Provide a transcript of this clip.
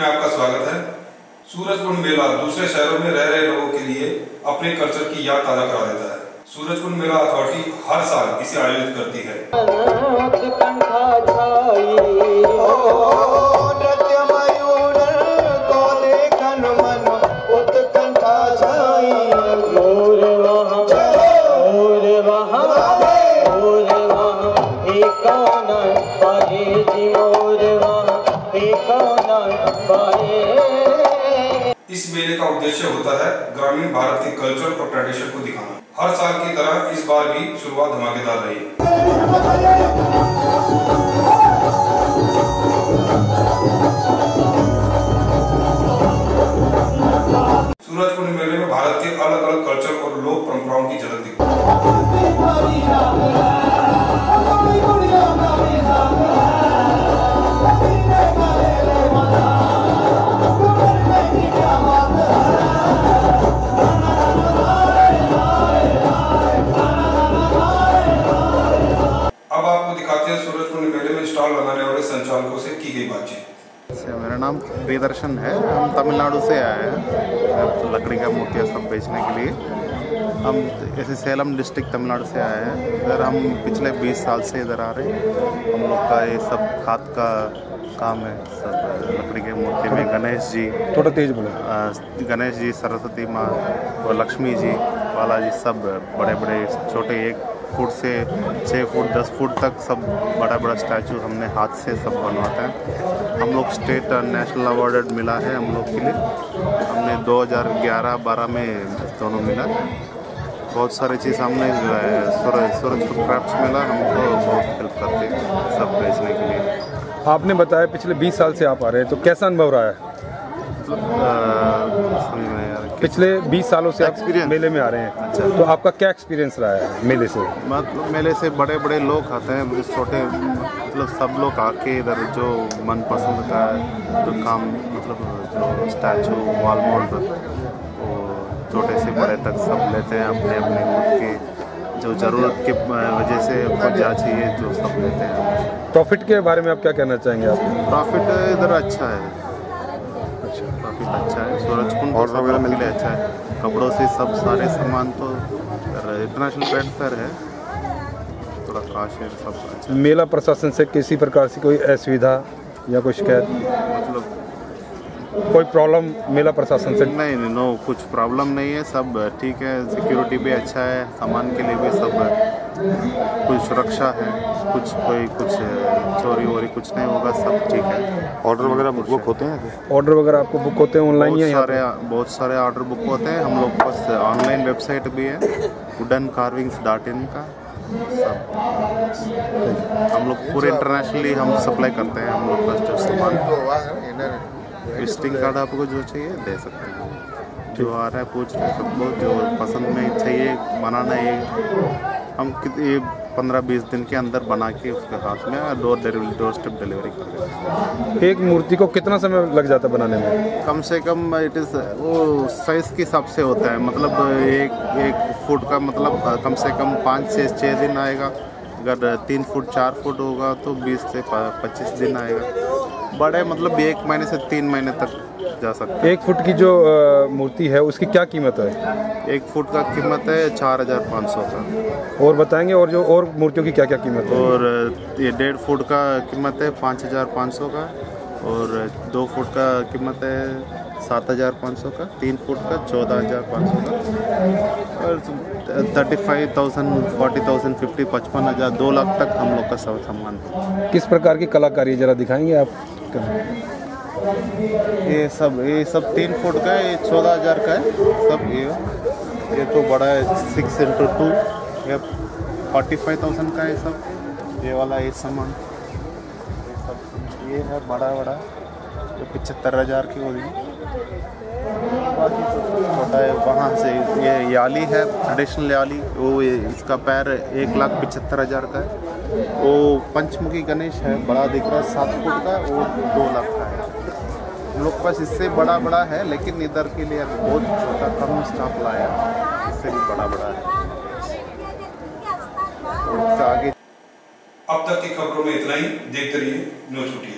में आपका स्वागत है। सूरजकुंड मेला दूसरे शहरों में रह रहे लोगों के लिए अपने कल्चर की याद ताज़ा करा देता है। सूरजकुंड मेला अथॉरिटी हर साल इसे आयोजित करती है। इस मेले का उद्देश्य होता है ग्रामीण भारत के कल्चर और ट्रेडिशन को दिखाना। हर साल की तरह इस बार भी शुरुआत धमाकेदार रही सूरजकुंड मेले में भारत के अलग अलग कल्चर और लोक परंपराओं की झलक दिखती है हैं सूरजकुंड मेले में स्टॉल लगाने वाले संचालकों से की गई बातचीत। मेरा नाम प्रियदर्शन है। हम तमिलनाडु से आए हैं लकड़ी का मूर्तियाँ सब बेचने के लिए। हम ऐसे सेलम डिस्ट्रिक्ट तमिलनाडु से आए हैं। इधर हम पिछले 20 साल से इधर आ रहे हैं। हम लोग का ये सब हाथ का काम है सब लकड़ी के मूर्ति में गणेश जी। थोड़ा तेज बोले। गणेश जी सरस्वती माँ और लक्ष्मी जी बालाजी सब बड़े बड़े छोटे एक फुट से छः फुट, दस फुट तक सब बड़ा बड़ा स्टैचू हमने हाथ से सब बनवाते हैं। हम लोग स्टेट और नेशनल अवार्ड मिला है हम लोग के लिए। हमने 2011-12 में दोनों मिला। बहुत सारी चीज़ हमने सूरज क्राफ्ट मिला। हमको बहुत हेल्प करते हैं सब बेचने के लिए। आपने बताया पिछले 20 साल से आप आ रहे हैं तो कैसा अनुभव रहा है? पिछले 20 सालों से Experience। मेले में आ रहे हैं। अच्छा। तो आपका क्या एक्सपीरियंस रहा है मेले से? मतलब मेले से बड़े बड़े लोग आते हैं छोटे मतलब सब लोग आके इधर जो मन पसंद का जो काम मतलब जो स्टैचू वॉल माउंट छोटे से बड़े तक सब लेते हैं अपने अपने खुद के जो ज़रूरत के वजह से क्या चाहिए जो सब लेते हैं। प्रॉफिट के बारे में आप क्या कहना चाहेंगे आप? प्रॉफिट इधर अच्छा है। अच्छा प्रॉफिट अच्छा है। सूरज कुंड और वगैरह अच्छा है। कपड़ों से सब सारे सामान तो इंटरनेशनल ट्रेड फेयर है। थोड़ा काश है सब अच्छा मेला प्रशासन से किसी प्रकार से कोई असुविधा या कोई शिकायत? मतलब कोई प्रॉब्लम मेला प्रशासन से? नहीं नहीं नो कुछ प्रॉब्लम नहीं है। सब ठीक है। सिक्योरिटी भी अच्छा है। सामान के लिए भी सब कुछ सुरक्षा है। कुछ कोई कुछ चोरी वोरी कुछ नहीं होगा। सब ठीक है। ऑर्डर वगैरह बुक होते हैं? ऑर्डर वगैरह आपको बुक होते हैं ऑनलाइन बहुत या सारे बहुत सारे ऑर्डर बुक होते हैं। हम लोग पास ऑनलाइन वेबसाइट भी है वुडन कार्विंग्स डॉट इन का। सब। हम लोग पूरे इंटरनेशनली हम सप्लाई करते हैं हम लोग का जो सामान विजिटिंग कार्ड आपको जो चाहिए दे सकते हैं। जो आ रहा है पूछ रहे सबको जो पसंद में चाहिए बनाना है। हम कितने पंद्रह बीस दिन के अंदर बना के उसके हाथ में door delivery door step delivery कर देते हैं। एक मूर्ति को कितना समय लग जाता है बनाने में? कम से कम इट इज़ वो साइज़ के हिसाब से होता है। मतलब एक एक फुट का मतलब कम से कम पाँच से छः दिन आएगा। अगर तीन फुट चार फुट होगा तो बीस से पच्चीस दिन आएगा। बड़े मतलब एक महीने से तीन महीने तक जा सकते हैं। एक फुट की जो मूर्ति है उसकी क्या कीमत है? एक फुट का कीमत है चार हज़ार पाँच सौ का। और बताएँगे और जो और मूर्तियों की क्या क्या कीमत है? और ये डेढ़ फुट का कीमत है पाँच हज़ार पाँच सौ का और दो फुट का कीमत है सात हज़ार पाँच सौ का तीन फुट का चौदह हज़ार पाँच सौ का। और thirty five thousand forty thousand fifty पचपन हज़ार दो लाख तक हम लोग का सब सामान। है किस प्रकार की कलाकारी जरा दिखाएँगे आप। ये सब ये सब तीन फुट का है, ये चौदह हज़ार का है, सब ये ये तो बड़ा है सिक्स इंटू टू ये फोर्टी फाइव थाउज़ेंड का है सब, ये वाला ये सामान। ये सब, ये है बड़ा बड़ा ये पचहत्तर हज़ार की होगी। बाकी छोटा है, वहाँ से ये याली है ट्रेडिशनल याली, वो इसका पैर एक लाख पचहत्तर हज़ार का है। वो पंचमुखी गणेश है, बड़ा दिख रहा है, सात फुट का वो दो लाख का है। हम लोग पास इससे बड़ा बड़ा है, लेकिन इधर के लिए बहुत छोटा कम स्टाफ लाया इससे भी बड़ा बड़ा है आगे अब तक की खबरों में इतना ही। देखते रहिए, न्यूज़ छुट्टी